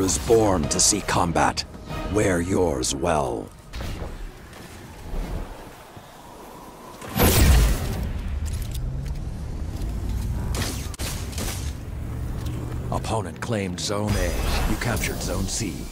is born to see combat. Wear yours well. Opponent claimed Zone A. You captured Zone C.